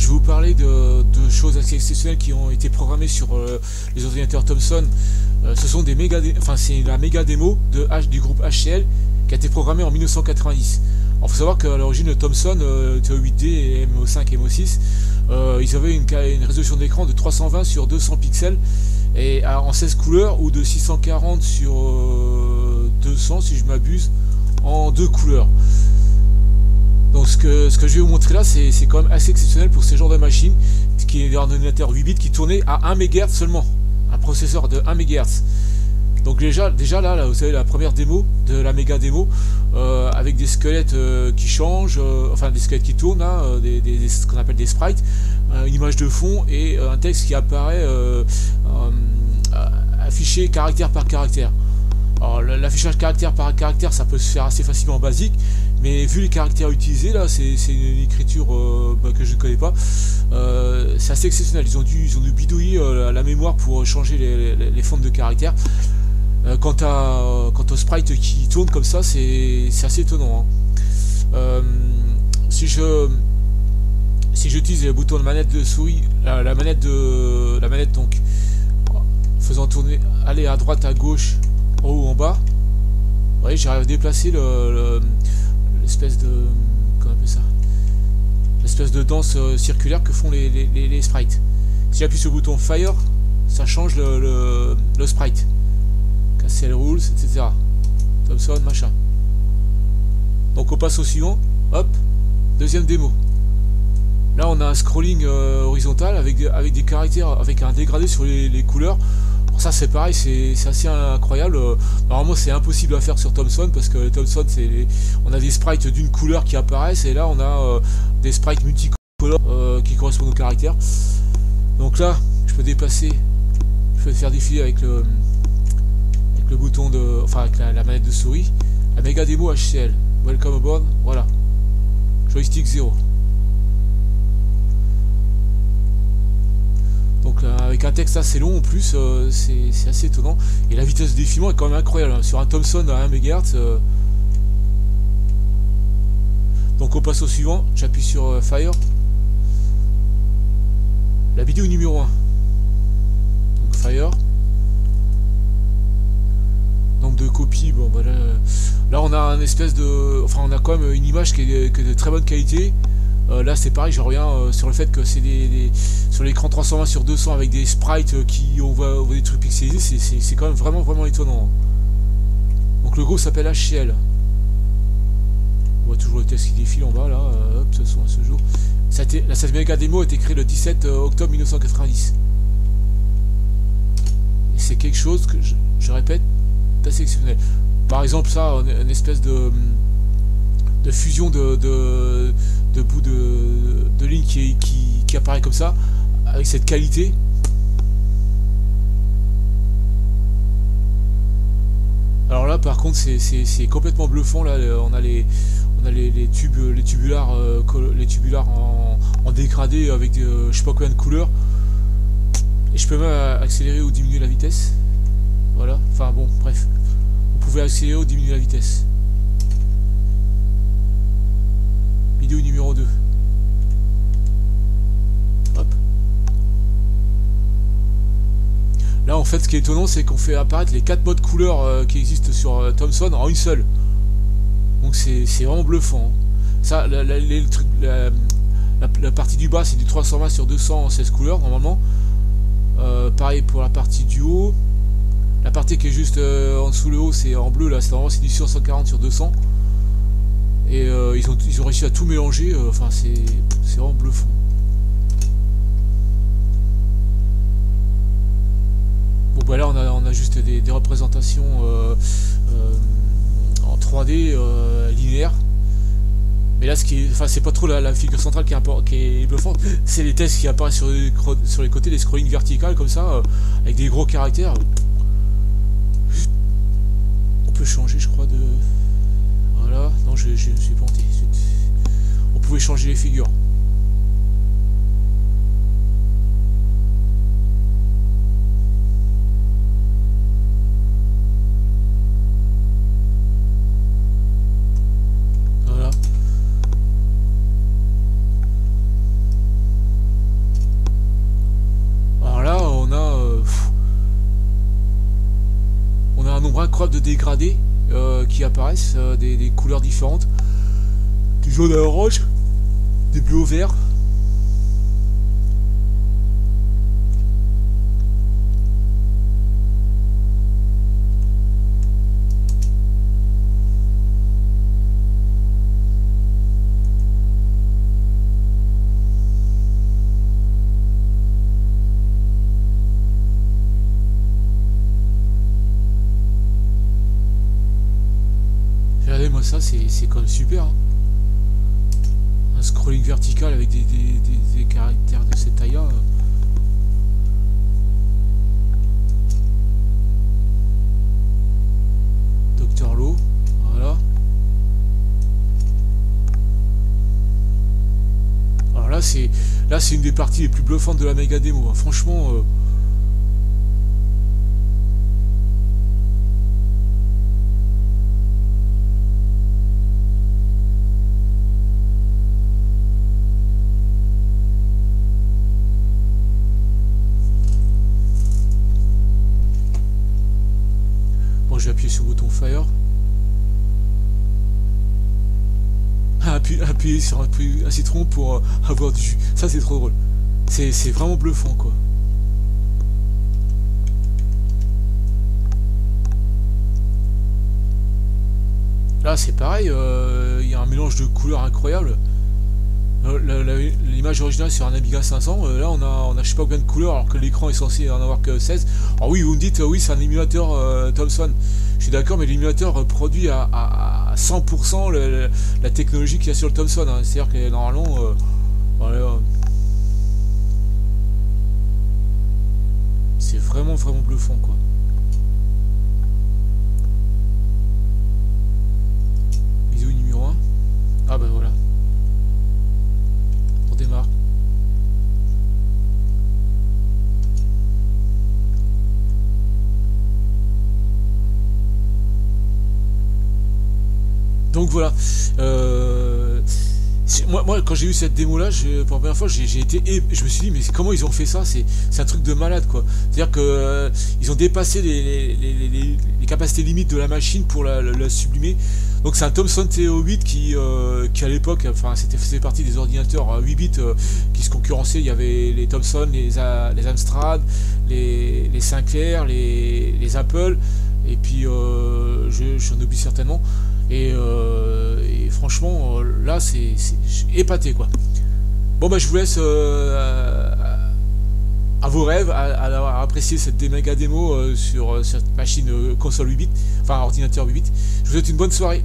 je vais vous parler de, choses assez exceptionnelles qui ont été programmées sur les ordinateurs Thomson. ce sont des méga, enfin c'est la méga démo du groupe HCL qui a été programmée en 1990. Il faut savoir qu'à l'origine Thomson, TO8D et MO5 et MO6, ils avaient une, résolution d'écran de 320 sur 200 pixels et en 16 couleurs ou de 640 sur 200 si je m'abuse en deux couleurs. Donc ce que, ce que je vais vous montrer là, c'est quand même assez exceptionnel pour ce genre de machine, qui est un ordinateur 8 bits qui tournait à 1 MHz seulement, un processeur de 1 MHz. Donc déjà, déjà là, là, vous savez, la première démo de la méga démo, euh, avec des squelettes euh, qui changent, euh, enfin des squelettes qui tournent, des, ce qu'on appelle des sprites, une image de fond et un texte qui apparaît affiché caractère par caractère. Alors l'affichage caractère par caractère, ça peut se faire assez facilement en basique, mais vu les caractères utilisés, là, c'est une écriture euh, bah, que je ne connais pas. Euh, c'est assez exceptionnel. Ils ont dû, ils bidouiller euh, la mémoire pour changer les, les, de caractères. quant, à, quant au sprite qui tourne comme ça, c'est assez étonnant. Hein. si je si j'utilise le bouton de manette de souris, la, manette de la manette donc faisant tourner, aller à droite, à gauche, en haut ou en bas, vous voyez, j'arrive à déplacer le l'espèce de... comment on appelle ça? L'espèce de danse euh, circulaire que font les, sprites. Si j'appuie sur le bouton Fire, ça change le, le, sprite. KCL Rules, etc. Thomson, machin. Donc on passe au suivant. Hop, deuxième démo. Là on a un scrolling euh, horizontal avec, avec des caractères, avec un dégradé sur les couleurs ça c'est pareil, c'est assez incroyable. Normalement c'est impossible à faire sur Thomson parce que Thomson c'est on a des sprites d'une couleur qui apparaissent et là on a euh, des sprites multicolores euh, qui correspondent au caractère. Donc là je peux dépasser, je peux faire défiler avec le, avec le bouton de. enfin avec la, manette de souris. La méga démo HCL. Welcome aboard, voilà. Joystick 0. Euh, avec un texte assez long en plus, euh, c'est assez étonnant. Et la vitesse de défilement est quand même incroyable. Hein. Sur un Thomson à 1 MHz. Euh. Donc on passe au suivant. J'appuie sur Fire. La vidéo numéro 1. Donc Fire. Nombre de copies. Bon bah là, on a un espèce de. Enfin on a quand même une image qui est de très bonne qualité. Euh, là c'est pareil, je reviens euh, sur le fait que c'est des, sur l'écran 320 sur 200 avec des sprites euh, qui on des trucs pixelisés, c'est quand même vraiment vraiment étonnant. Donc le groupe s'appelle HCL. On voit toujours le test qui défile en bas là, hop, ce sont ce jour. la cette méga démo a été créée le 17 octobre 1990. c'est quelque chose que je, répète, assez exceptionnel. Par exemple ça, une espèce de fusion de, de bouts de, ligne qui, apparaît comme ça, avec cette qualité. Alors là par contre c'est complètement bluffant là on a les on tubes les tubulars euh, les tubulars en, dégradé avec je sais pas combien de couleurs. Et je peux même accélérer ou diminuer la vitesse. Voilà. Enfin bon bref. Vous pouvez accélérer ou diminuer la vitesse fait, ce qui est étonnant, c'est qu'on fait apparaître les quatre modes couleurs euh, qui existent sur euh, Thomson en une seule. Donc, c'est vraiment bluffant. Hein. Ça, la, la, partie du bas, c'est du 320 sur 216 couleurs, normalement. Euh, pareil pour la partie du haut. La partie qui est juste en dessous le haut, c'est en bleu, là, c'est vraiment du 140 sur 200. Et ils, ont, ils ont réussi à tout mélanger, enfin c'est vraiment bluffant. Là on a, on a juste des, représentations euh, en 3D linéaires. Mais là, ce qui enfin, c'est pas trop la, figure centrale qui est, qui est bluffante, c'est les tests qui apparaissent sur les, les côtés, des scrolling verticales comme ça, avec des gros caractères. On peut changer, je crois, de. Voilà, non, je suis planté. On pouvait changer les figures. Dégradés qui apparaissent, des, des, couleurs différentes, du jaune à orange, des bleus au vert. Ça, c'est quand même super. Hein. Un scrolling vertical avec des, caractères de cette taille-là. Docteur Low, voilà. Alors là, c'est là c'est une des parties les plus bluffantes de la méga démo. Hein. Franchement. Euh, Fire. Ah, appuyer, sur un, citron pour euh, avoir du jus. Ça, c'est trop drôle. C'est vraiment bluffant, quoi. Là, c'est pareil. Euh, il y a un mélange de couleurs incroyable. Euh, l'image originale sur un Amiga 500, euh, là on a, on a je sais pas combien de couleurs alors que l'écran est censé en avoir que 16. Alors oui, vous me dites, oui, c'est un émulateur Thomson. Je suis d'accord, mais l'émulateur produit à, 100% la technologie qu'il y a sur le Thomson. Hein. C'est-à-dire que normalement, euh, c'est vraiment, vraiment bluffant quoi. Euh, moi, quand j'ai eu cette démo là, pour la première fois, j'ai été, je me suis dit, mais comment ils ont fait ça? C'est un truc de malade, quoi. C'est-à-dire que euh, ils ont dépassé les, capacités limites de la machine pour la, sublimer. Donc c'est un Thomson TO8 qui, euh, qui à l'époque, enfin, c'était faisait partie des ordinateurs 8 bits qui se concurrençaient. Il y avait les Thomson, les, les Amstrad, les, Sinclair, les, les Apple, et puis j'en oublie certainement. Euh, et, franchement, euh, là, c'est épaté, quoi. Bon, bah, je vous laisse euh, à, vos rêves, à, apprécier cette méga démo sur cette machine console 8 bits, enfin ordinateur 8 bits. Je vous souhaite une bonne soirée.